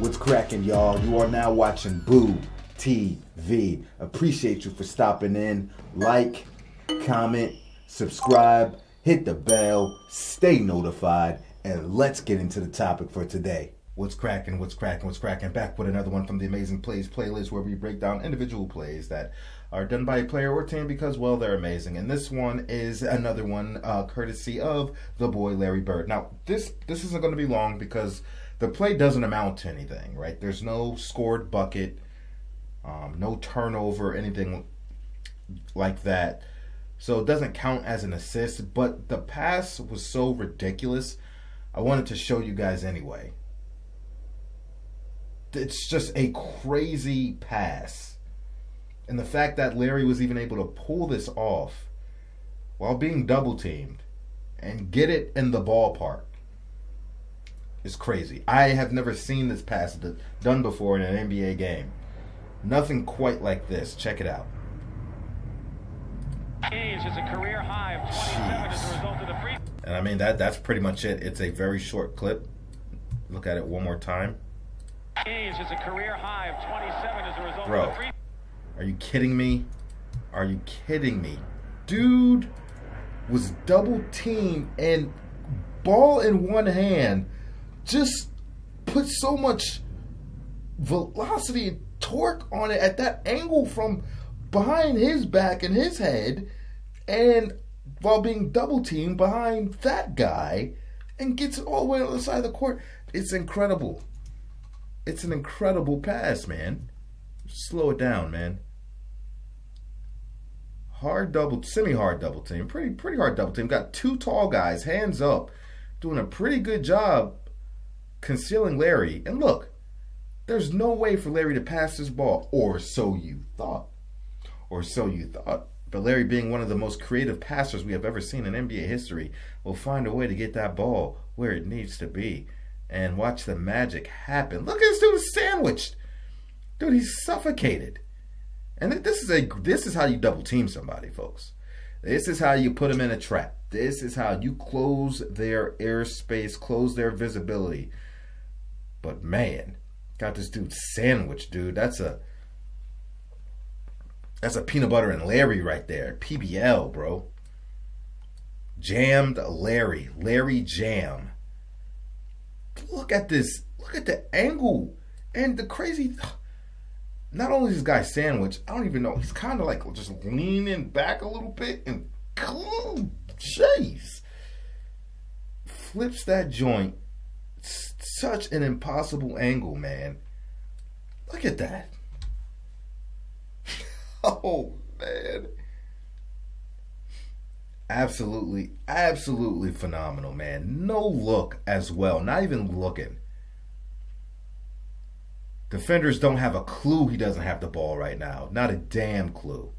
What's cracking, y'all? You are now watching BU TV. Appreciate you for stopping in. Like, comment, subscribe, hit the bell, stay notified, and let's get into the topic for today. What's cracking? What's cracking? What's cracking? Back with another one from the Amazing Plays playlist where we break down individual plays that are done by a player or team because, well, they're amazing. And this one is another one uh, courtesy of the boy Larry Bird. Now, this this isn't going to be long because the play doesn't amount to anything, right? There's no scored bucket, um, no turnover, anything like that. So it doesn't count as an assist, but the pass was so ridiculous. I wanted to show you guys anyway. It's just a crazy pass. And the fact that Larry was even able to pull this off while being double teamed and get it in the ballpark is crazy. I have never seen this pass done before in an NBA game. Nothing quite like this. Check it out. And I mean that that's pretty much it. It's a very short clip. Look at it one more time. Bro, are you kidding me? Are you kidding me? Dude was double teamed and ball in one hand just put so much velocity and torque on it at that angle from behind his back and his head and while being double teamed behind that guy and gets it all the way on the side of the court. It's incredible. It's an incredible pass, man. Slow it down, man. Hard double, semi-hard double team. Pretty pretty hard double team. Got two tall guys, hands up, doing a pretty good job concealing Larry. And look, there's no way for Larry to pass this ball, or so you thought. Or so you thought. But Larry, being one of the most creative passers we have ever seen in NBA history, will find a way to get that ball where it needs to be and watch the magic happen. Look at this dude sandwiched. Dude, he's suffocated. And this is a this is how you double team somebody, folks. This is how you put them in a trap. This is how you close their airspace, close their visibility. But man, got this dude sandwiched, dude. That's a that's a peanut butter and Larry right there. PBL, bro. Jammed Larry. Larry Jam. Look at this. Look at the angle. And the crazy not only is this guy sandwich, I don't even know. He's kind of like just leaning back a little bit and jeez. Flips that joint such an impossible angle, man. Look at that. oh, man. Absolutely, absolutely phenomenal, man. No look as well. Not even looking. Defenders don't have a clue he doesn't have the ball right now. Not a damn clue.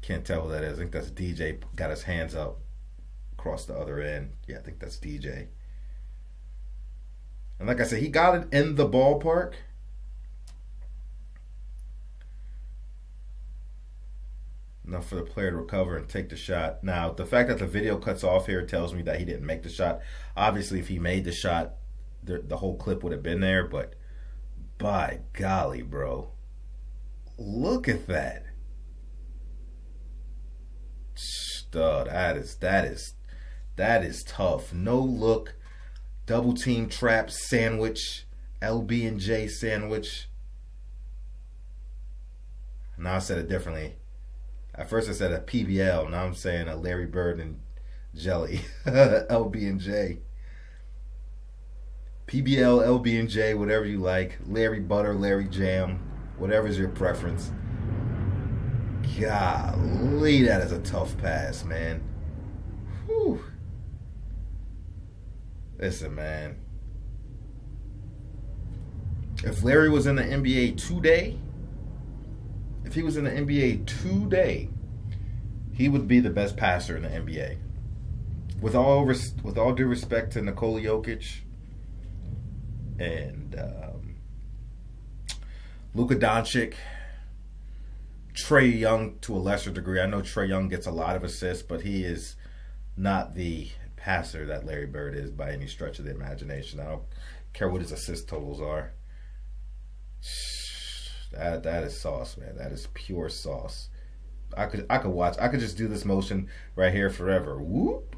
Can't tell who that is. I think that's DJ. Got his hands up across the other end. Yeah, I think that's DJ. And like I said, he got it in the ballpark. Enough for the player to recover and take the shot. Now, the fact that the video cuts off here tells me that he didn't make the shot. Obviously, if he made the shot, the, the whole clip would have been there. But by golly, bro. Look at that. Duh, that is that is that is tough. No look, double team trap sandwich, LB and J sandwich. Now I said it differently. At first I said a PBL. Now I'm saying a Larry Bird and Jelly, LB and J. PBL, LB and J, whatever you like. Larry Butter, Larry Jam, whatever's your preference. Golly, that is a tough pass, man. Whew. Listen, man. If Larry was in the NBA today, if he was in the NBA today, he would be the best passer in the NBA. With all with all due respect to Nikola Jokic and um, Luka Doncic, Trae Young to a lesser degree. I know Trae Young gets a lot of assists, but he is not the passer that Larry Bird is by any stretch of the imagination. I don't care what his assist totals are. That that is sauce, man. That is pure sauce. I could I could watch. I could just do this motion right here forever. Whoop,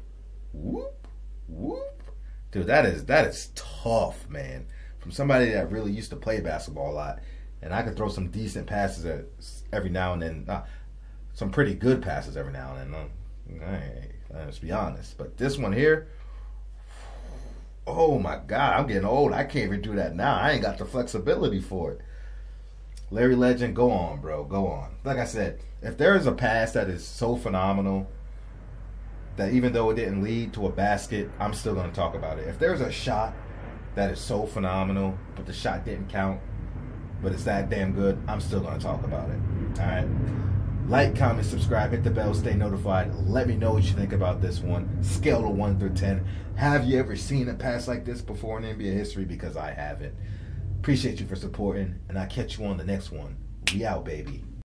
whoop, whoop. Dude, that is that is tough, man. From somebody that really used to play basketball a lot, and I could throw some decent passes at every now and then. Uh, some pretty good passes every now and then. Let's be honest. But this one here, oh my God, I'm getting old. I can't even do that now. I ain't got the flexibility for it. Larry Legend, go on, bro. Go on. Like I said, if there is a pass that is so phenomenal that even though it didn't lead to a basket, I'm still going to talk about it. If there's a shot that is so phenomenal, but the shot didn't count, but it's that damn good, I'm still going to talk about it. All right. Like, comment, subscribe, hit the bell, stay notified. Let me know what you think about this one. Scale of 1 through 10. Have you ever seen a pass like this before in NBA history? Because I haven't. Appreciate you for supporting, and I'll catch you on the next one. We out, baby.